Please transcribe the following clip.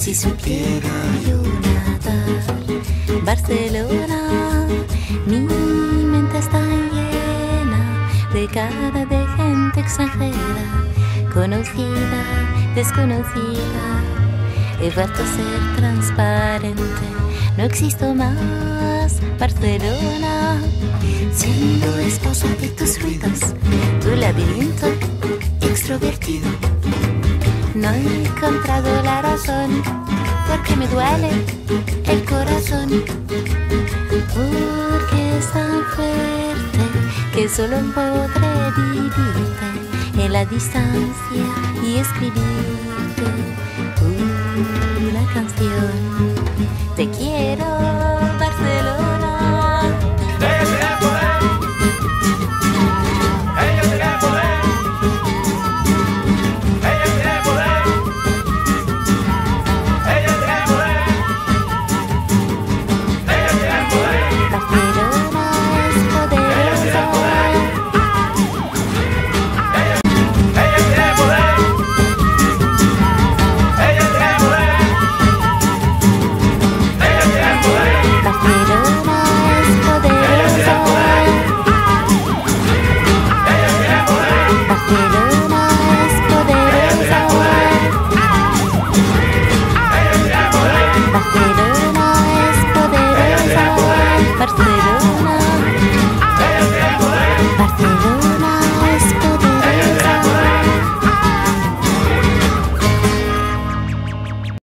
si supiera yo nadar. Barcelona, mi mente está llena de cara de gente extranjera, conocida, desconocida. He vuelto a ser transparente, no existo más, Barcelona siendo esposa de tus ruidos, tu laberinto extrovertido. No he encontrado la razón, porque me duele el corazón, porque es tan fuerte que solo podré vivirte en la distancia y escribirte una canción. Te quiero